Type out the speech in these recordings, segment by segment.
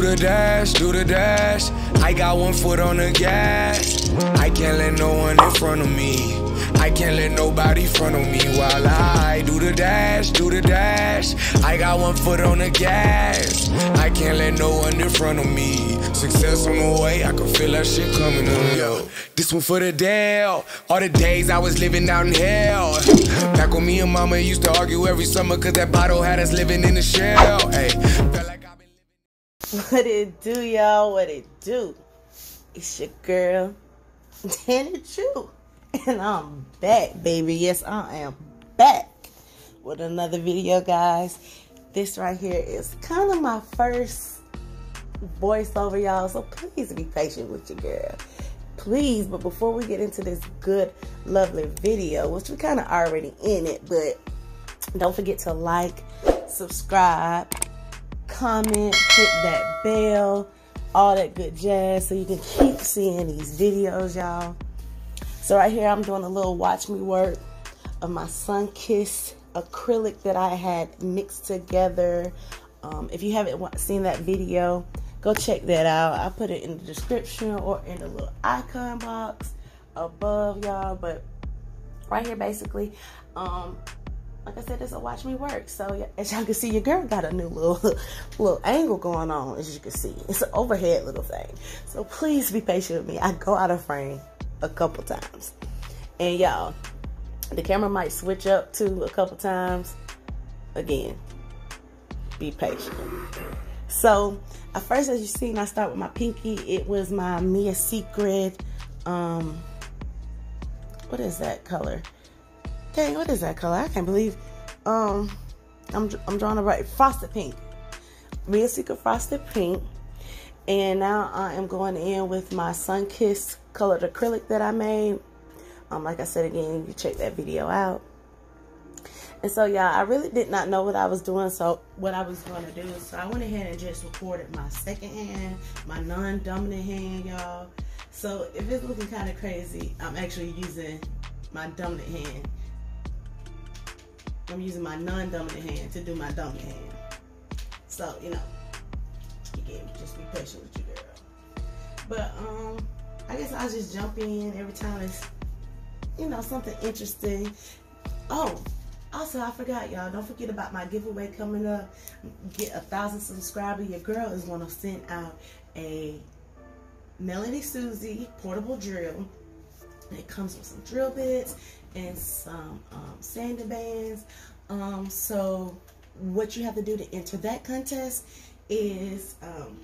do the dash, do the dash. I got one foot on the gas. I can't let no one in front of me. I can't let nobody front of me while I do the dash, do the dash. I got one foot on the gas. I can't let no one in front of me. Success on the way, I can feel that shit coming on, yo. This one for the Dale. All the days I was living out in hell. Back when me and mama used to argue every summer, cause that bottle had us living in a shell. Hey, What it do, y'all? What it do? It's your girl, DanieJu. And I'm back, baby. Yes, I am back with another video, guys. This right here is kind of my first voiceover, y'all. So please be patient with your girl. Please, but before we get into this good, lovely video, which we kind of already in it, but don't forget to like, subscribe, comment, hit that bell, all that good jazz so you can keep seeing these videos, y'all. So right here, I'm doing a little watch me work of my Sun Kiss acrylic that I had mixed together. Um, if you haven't seen that video, go check that out. I put it in the description or in the little icon box above y'all. But right here, basically, um, like I said, it's a watch me work. So as y'all can see, your girl got a new little little angle going on, as you can see. It's an overhead little thing. So please be patient with me. I go out of frame a couple times. And y'all, the camera might switch up too a couple times. Again, be patient. So, at first, as you seen, I start with my pinky. It was my Mia Secret, um, what is that color? Dang, what is that color? I can't believe, um, I'm, I'm drawing a right, frosted pink. Real Secret frosted pink. And now I am going in with my Sun Kiss colored acrylic that I made. Um, like I said again, you check that video out. And so, yeah, I really did not know what I was doing, so what I was going to do. So I went ahead and just recorded my second hand, my non-dominant hand, y'all. So if it's looking kind of crazy, I'm actually using my dominant hand. I'm using my non-dominant hand to do my dominant hand. So, you know, again, just be patient with your girl. But, um, I guess I'll just jump in every time it's, you know, something interesting. Oh, also, I forgot, y'all. Don't forget about my giveaway coming up. Get a thousand subscribers. Your girl is going to send out a Melody Susie portable drill. It comes with some drill bits and some um, sanding bands. Um, so, what you have to do to enter that contest is um,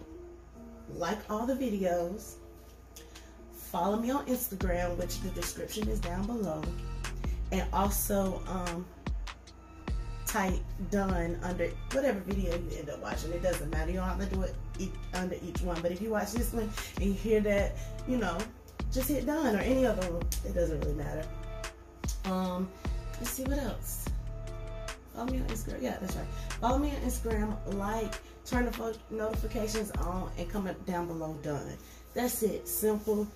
like all the videos, follow me on Instagram, which the description is down below, and also um, type done under whatever video you end up watching. It doesn't matter. You don't have to do it under each one. But if you watch this one and you hear that, you know, just hit done or any other one. It doesn't really matter. Um, let's see what else. Follow me on Instagram. Yeah, that's right. Follow me on Instagram. Like, turn the notifications on, and comment down below done. That's it. Simple.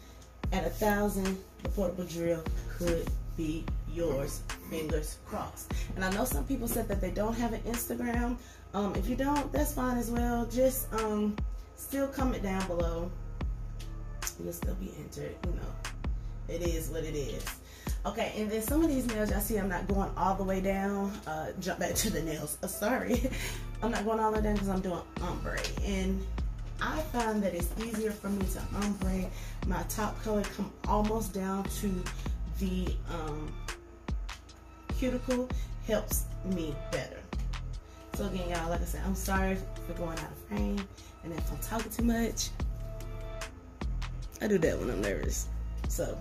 At a thousand, the portable drill could be yours. Fingers crossed. And I know some people said that they don't have an Instagram. Um, if you don't, that's fine as well. Just um, still comment down below. You'll still be entered. You know, it is what it is. Okay, and then some of these nails, y'all see I'm not going all the way down. Uh, jump back to the nails. Uh, sorry. I'm not going all the way down because I'm doing ombre. And I find that it's easier for me to ombre my top color come almost down to the um, cuticle helps me better. So again, y'all, like I said, I'm sorry for going out of frame and if I'm talking too much. I do that when I'm nervous. So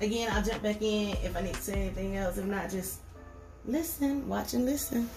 again, I'll jump back in if I need to say anything else. If not, just listen, watch and listen.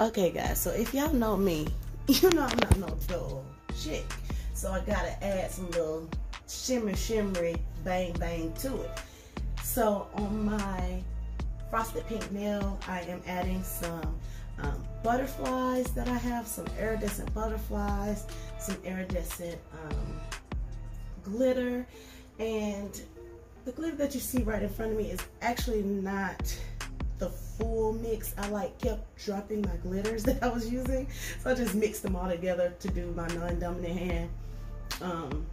Okay, guys, so if y'all know me, you know I'm not no dull chick. So I gotta add some little shimmer, shimmery, bang, bang to it. So on my frosted pink nail, I am adding some um, butterflies that I have, some iridescent butterflies, some iridescent um, glitter, and the glitter that you see right in front of me is actually not the full mix. I like kept dropping my glitters that I was using. So I just mixed them all together to do my non-dominant hand. Um,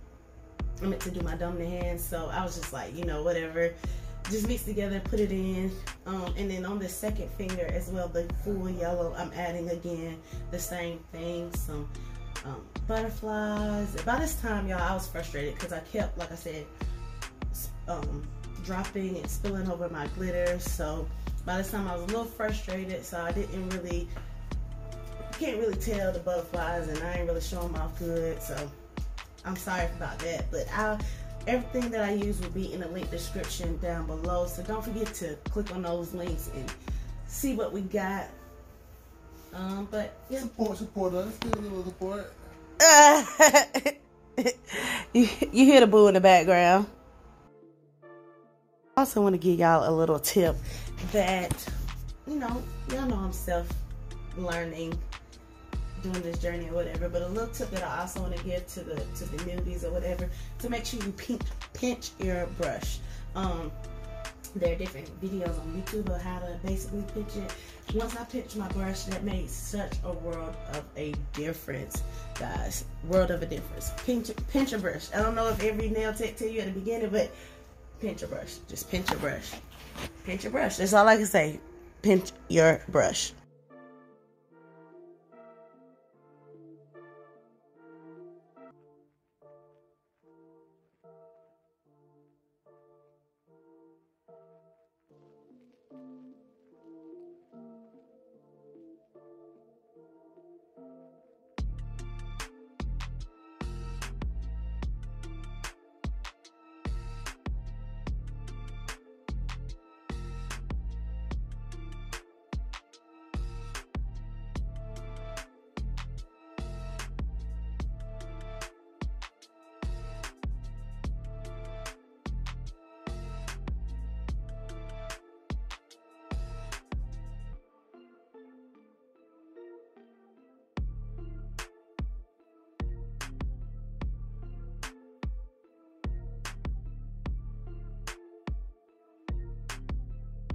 I meant to do my dominant hand. So I was just like, you know, whatever. Just mix together, put it in. Um, and then on the second finger as well, the full yellow, I'm adding again the same thing. Some um, butterflies. By this time, y'all, I was frustrated because I kept, like I said, um, dropping and spilling over my glitter. So by this time I was a little frustrated, so I didn't really, can't really tell the butterflies and I ain't really showing them off good. So I'm sorry about that, but I, everything that I use will be in the link description down below. So don't forget to click on those links and see what we got. Um, but yeah. Support, support us. Give a little support. you, you hear the boo in the background. I also want to give y'all a little tip that, you know, y'all know I'm self learning doing this journey or whatever, but a little tip that I also want to give to the to the newbies or whatever to make sure you pinch, pinch your brush. Um, there are different videos on YouTube of how to basically pinch it. Once I pinch my brush, that made such a world of a difference, guys. World of a difference. Pinch, pinch your brush. I don't know if every nail tech tell you at the beginning, but pinch a brush. Just pinch a brush. Pinch your brush. That's all I can say. Pinch your brush.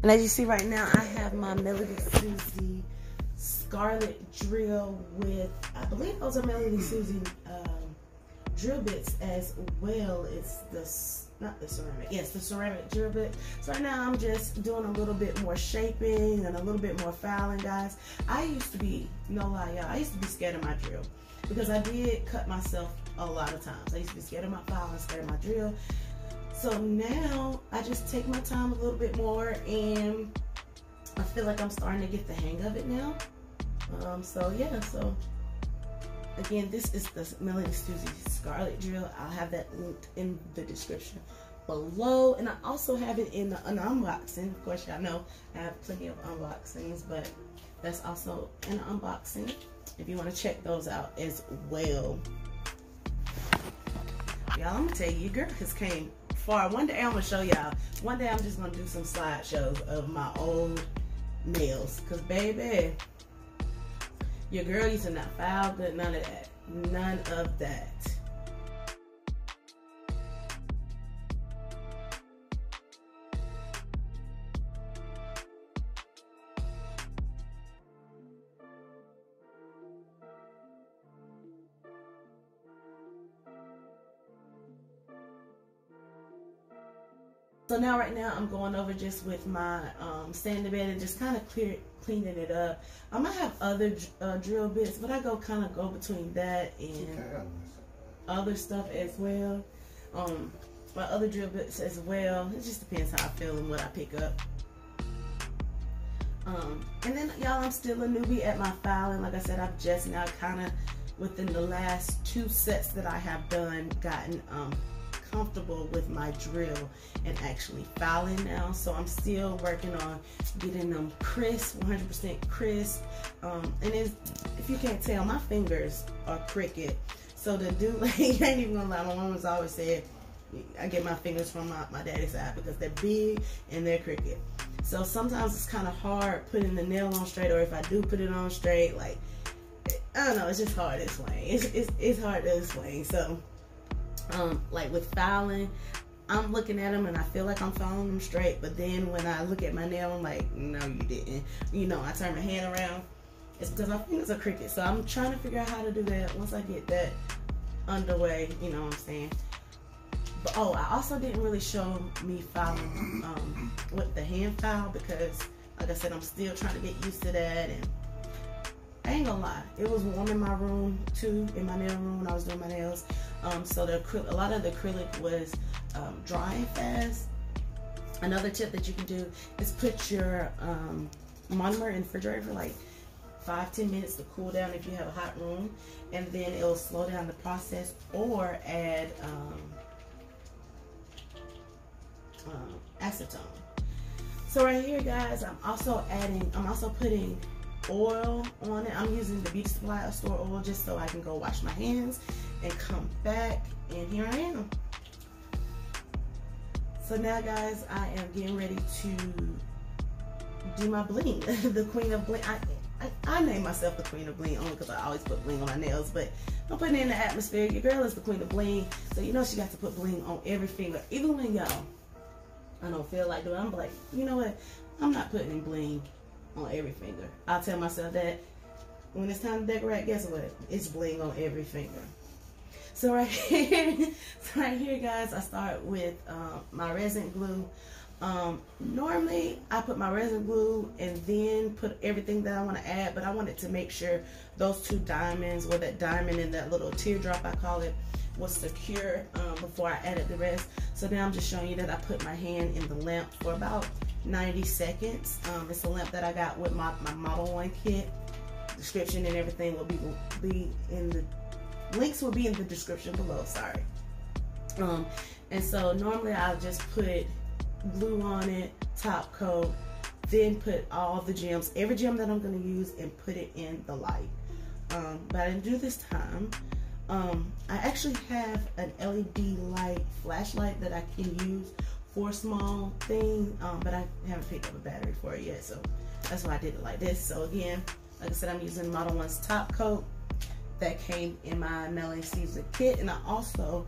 And as you see right now, I have my Melody Susie Scarlet Drill with, I believe those are Melody Susie um, drill bits as well. It's the, not the ceramic, yes, the ceramic drill bit. So right now I'm just doing a little bit more shaping and a little bit more filing, guys. I used to be, no lie, y'all, I used to be scared of my drill because I did cut myself a lot of times. I used to be scared of my file and scared of my drill. So now I just take my time a little bit more and I feel like I'm starting to get the hang of it now. Um, so yeah, so again, this is the Melody Susie Scarlet Drill. I'll have that linked in the description below. And I also have it in an unboxing. Of course, y'all know I have plenty of unboxings, but that's also an unboxing if you want to check those out as well. Y'all, I'm gonna tell you, girl has came far. One day I'm gonna show y'all. One day I'm just gonna do some slideshows of my old nails. Cause baby, your girl used to not file good, none of that. None of that. So now right now I'm going over just with my um, sanding band and just kind of clear cleaning it up. I might have other uh, drill bits, but I go kind of go between that and other stuff as well. Um, my other drill bits as well. It just depends how I feel and what I pick up. Um, and then y'all, I'm still a newbie at my filing. Like I said, I've just now kind of within the last two sets that I have done gotten um, comfortable with my drill and actually filing now. So I'm still working on getting them crisp, 100% crisp. Um, and if you can't tell, my fingers are crooked. So the do, like, I ain't even gonna lie, my mom always said, I get my fingers from my, my daddy's side because they're big and they're crooked. So sometimes it's kind of hard putting the nail on straight, or if I do put it on straight, like I don't know, it's just hard to explain. It's it's, it's hard to explain. So, um, like with filing, I'm looking at them and I feel like I'm filing them straight, but then when I look at my nail, I'm like, no, you didn't. You know, I turn my hand around. It's because my fingers are crooked. So I'm trying to figure out how to do that once I get that underway. You know what I'm saying? But, oh, I also didn't really show me filing um, with the hand file because, like I said, I'm still trying to get used to that. And I ain't gonna lie, it was warm in my room too, in my nail room when I was doing my nails. Um, so the a lot of the acrylic was um, drying fast. Another tip that you can do is put your um, monomer in the refrigerator for like five ten minutes to cool down if you have a hot room, and then it will slow down the process. Or add um, um, acetone. So right here, guys, I'm also adding, I'm also putting oil on it. I'm using the Beauty Supply store oil just so I can go wash my hands and come back. And here I am. So now, guys, I am getting ready to do my bling. the queen of bling. I, I, I name myself the queen of bling only because I always put bling on my nails, but I'm putting in the atmosphere. Your girl is the queen of bling, so you know she got to put bling on every finger, even when y'all I don't feel like doing. I'm like, you know what? I'm not putting bling on every finger. I'll tell myself that when it's time to decorate, guess what? It's bling on every finger. So right here, so right here, guys, I start with um, my resin glue. Um, normally, I put my resin glue and then put everything that I want to add, but I wanted to make sure those two diamonds, or that diamond and that little teardrop, I call it, was secure um, before I added the rest. So now I'm just showing you that I put my hand in the lamp for about 90 seconds. Um, it's a lamp that I got with my, my Modelones kit. Description and everything will be will be in the links will be in the description below. Sorry. Um, and so normally I'll just put glue on it, top coat, then put all the gems, every gem that I'm going to use, and put it in the light. Um, but I didn't do this time. Um, I actually have an LED light flashlight that I can use for small things, um, but I haven't picked up a battery for it yet, so that's why I did it like this. So again, like I said, I'm using Modelones top coat that came in my Melanie Caesar kit, and I also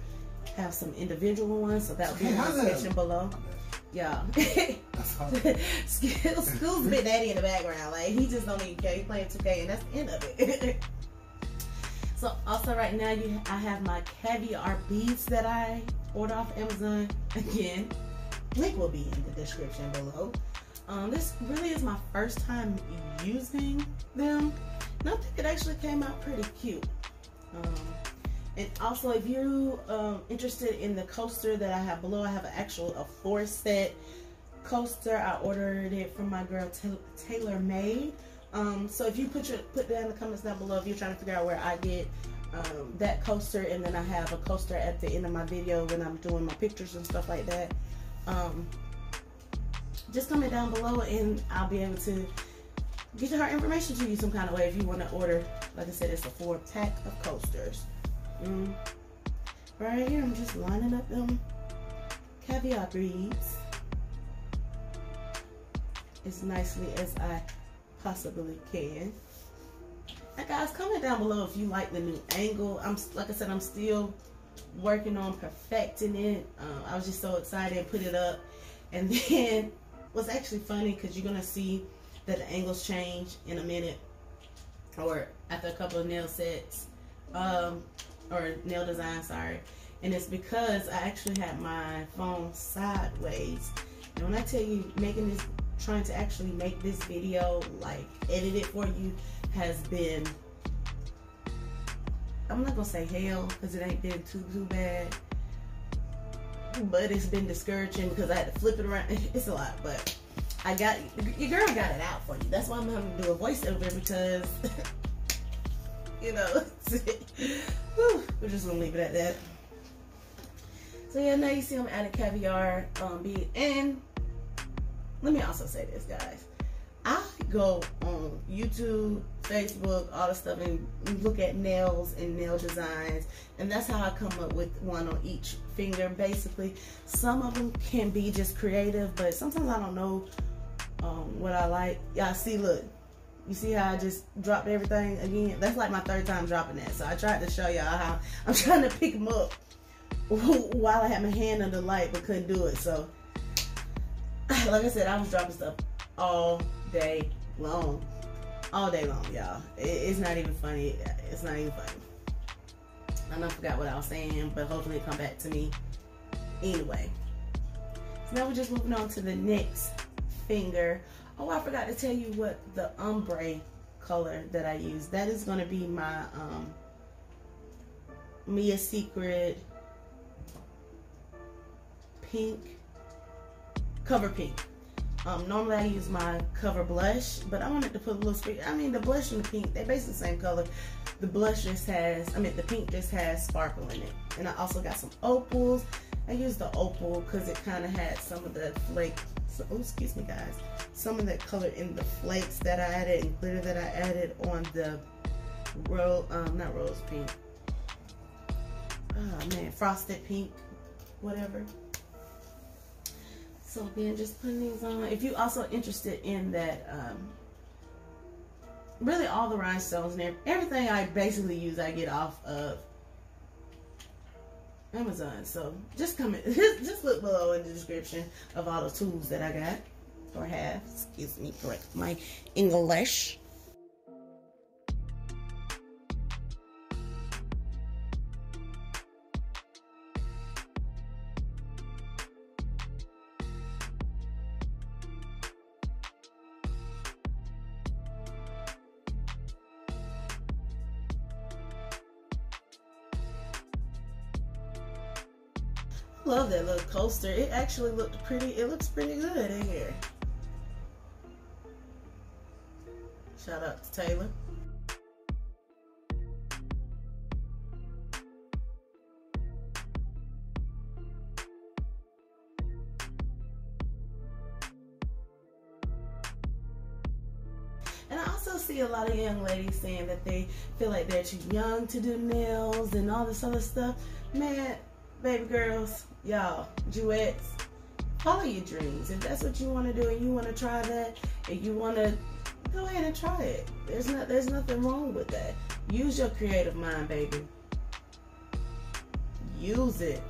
have some individual ones, so that will be in the description below. Yeah. School's bit daddy in the background. Like he just don't even care. He's playing 2K and that's the end of it. So also right now you I have my caviar beads that I ordered off Amazon. Again, link will be in the description below. Um, this really is my first time using them. And I think it actually came out pretty cute. Um, and also if you're um, interested in the coaster that I have below, I have an actual a four set coaster. I ordered it from my girl Taylor Made. Um, so if you put your put that in the comments down below if you're trying to figure out where I get um, that coaster and then I have a coaster at the end of my video when I'm doing my pictures and stuff like that. Um, just comment down below and I'll be able to get her information to you some kind of way if you want to order. Like I said, it's a four pack of coasters. Mm. Right here, I'm just lining up them caviar beads as nicely as I possibly can. And guys, comment down below if you like the new angle. I'm like I said, I'm still working on perfecting it. Uh, I was just so excited and put it up. And then what's actually funny because you're gonna see that the angles change in a minute or after a couple of nail sets um, or nail design, sorry. And it's because I actually had my phone sideways. And when I tell you making this trying to actually make this video, like edit it for you, has been, I'm not gonna say hell, because it ain't been too, too bad. But it's been discouraging because I had to flip it around. It's a lot, but I got, your girl got it out for you. That's why I'm having to do a voiceover because, you know, we're just gonna leave it at that. So yeah, now you see I'm adding caviar um, bead. And let me also say this, guys. I go on YouTube, Facebook, all the stuff, and look at nails and nail designs, and that's how I come up with one on each finger. Basically, some of them can be just creative, but sometimes I don't know um, what I like. Y'all see, look, you see how I just dropped everything again? That's like my third time dropping that. So I tried to show y'all how I'm trying to pick them up while I had my hand on the light, but couldn't do it. So, like I said, I was dropping stuff all day long. All day long, y'all. it's not even funny. It's not even funny. And I forgot what I was saying, but hopefully it come back to me anyway. So now we're just moving on to the next finger. Oh, I forgot to tell you what the ombre color that I use. That is going to be my um, Mia Secret pink, cover pink. Um, normally I use my cover blush, but I wanted to put a little speak. I mean, the blush and the pink, they're basically the same color. The blush just has, I mean, the pink just has sparkle in it. And I also got some opals. I used the opal because it kind of had some of the flake, oh, excuse me guys, some of that color in the flakes that I added and glitter that I added on the rose, um, not rose pink. Oh man, frosted pink, whatever. So again, just putting these on. If you also interested in that, um, really all the rhinestones and everything I basically use, I get off of Amazon. So just come in, just look below in the description of all the tools that I got or have. Excuse me, correct my English. It actually looked pretty, it looks pretty good in here. Shout out to Taylor. And I also see a lot of young ladies saying that they feel like they're too young to do nails and all this other stuff. Man, baby girls, y'all, duets, follow your dreams. If that's what you want to do and you want to try that, and you want to go ahead and try it. There's not there's nothing wrong with that. Use your creative mind, baby. Use it.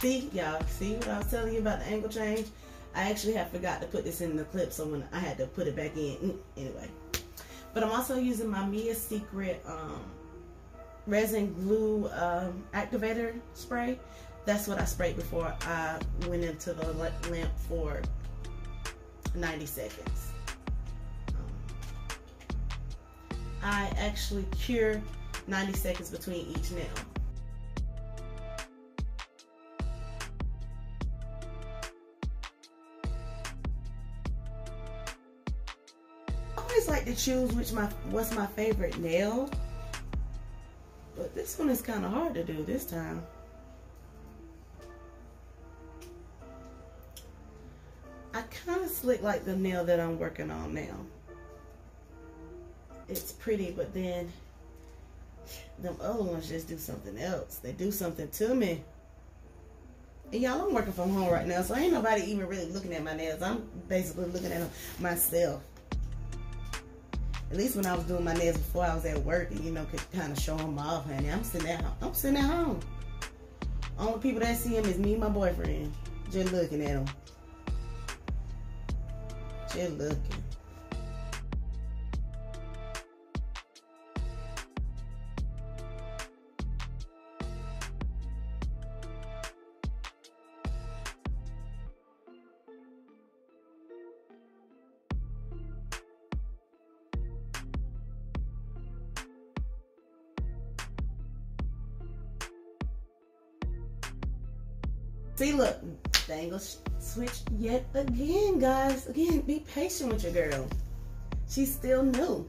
See, y'all, see what I was telling you about the angle change? I actually have forgot to put this in the clip, so when I had to put it back in, mm, anyway. But I'm also using my Mia Secret um, resin glue um, activator spray. That's what I sprayed before I went into the lamp for 90 seconds. Um, I actually cure 90 seconds between each nail. Choose which my what's my favorite nail. But this one is kind of hard to do this time. I kind of slick like the nail that I'm working on now. It's pretty, but then them other ones just do something else. They do something to me. And y'all, I'm working from home right now, so ain't nobody even really looking at my nails. I'm basically looking at them myself at least when I was doing my nails before I was at work and, you know, could kind of show them off, honey. I'm sitting at home. I'm sitting at home. Only people that see him is me and my boyfriend. Just looking at him. Just looking. See, look, thing will switch yet again, guys. Again, be patient with your girl. She's still new.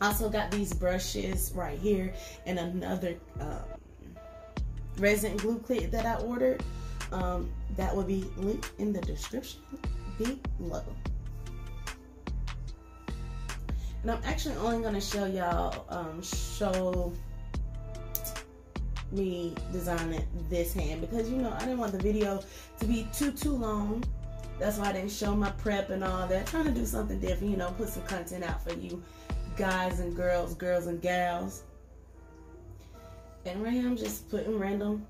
Also got these brushes right here and another um, resin glue kit that I ordered. Um, that will be linked in the description below. And I'm actually only going to show y'all, um, show me designing this hand because you know I didn't want the video to be too too long. That's why I didn't show my prep and all that. Trying to do something different you know put some content out for you guys and girls girls and gals. And right here I'm just putting random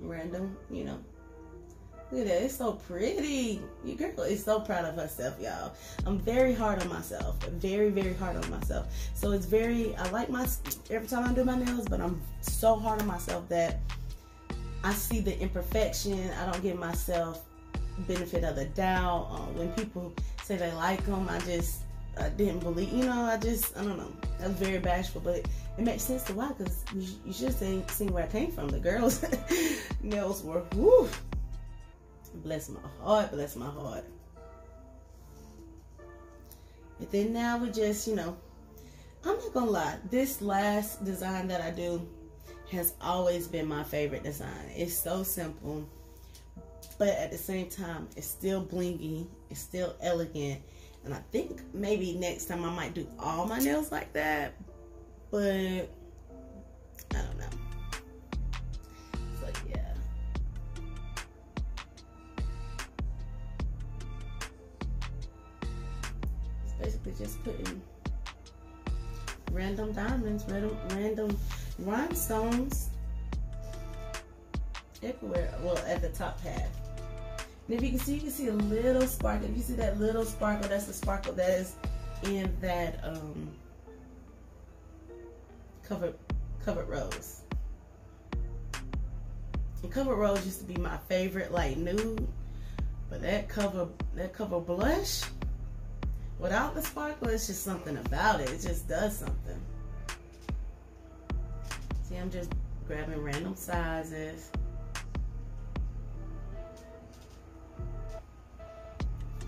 random you know Look at that. It's so pretty. Your girl is so proud of herself, y'all. I'm very hard on myself. Very, very hard on myself. So it's very, I like my, every time I do my nails, but I'm so hard on myself that I see the imperfection. I don't give myself benefit of the doubt. Uh, when people say they like them, I just, I didn't believe, you know, I just, I don't know. I was very bashful, but it makes sense to why, because you, you should have seen where I came from. The girls' nails were, whoo Bless my heart, bless my heart. And then now we just, you know, I'm not gonna lie, this last design that I do has always been my favorite design. It's so simple, but at the same time, it's still blingy, it's still elegant. And I think maybe next time I might do all my nails like that, but just diamonds, random, rhinestones everywhere. Well, at the top half. And if you can see, you can see a little sparkle. If you see that little sparkle, that's the sparkle that is in that um, covered covered rose. And covered rose used to be my favorite, like nude. But that cover that cover blush Without the sparkle, it's just something about it. It just does something. See, I'm just grabbing random sizes.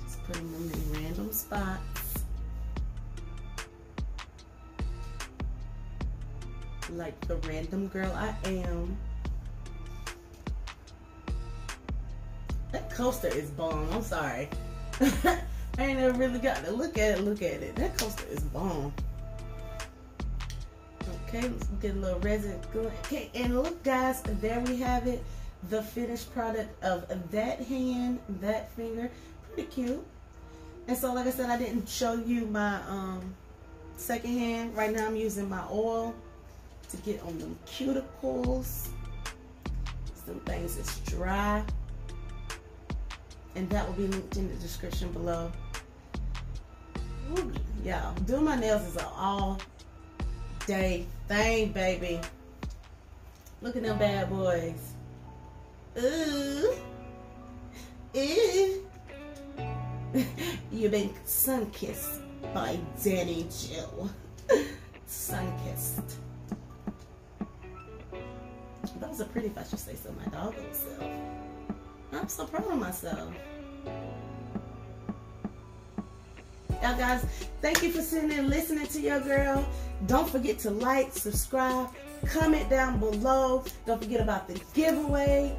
Just putting them in random spots. Like the random girl I am. That coaster is bomb. I'm sorry. I ain't never really got to look at it. Look at it. That coaster is bomb. Okay, let's get a little resin going. Okay, and look, guys, there we have it. The finished product of that hand, that finger. Pretty cute. And so, like I said, I didn't show you my um, second hand. Right now, I'm using my oil to get on them cuticles. Some things is dry. And that will be linked in the description below. Y'all, doing my nails is an all day thing, baby. Look at them bad boys. Ooh. Ooh. You've been sun kissed by DanieJu. sun kissed. That was a pretty if I should say so, my dog self. I'm so proud of myself. Y'all guys, thank you for sitting and listening to your girl. Don't forget to like, subscribe, comment down below. Don't forget about the giveaway.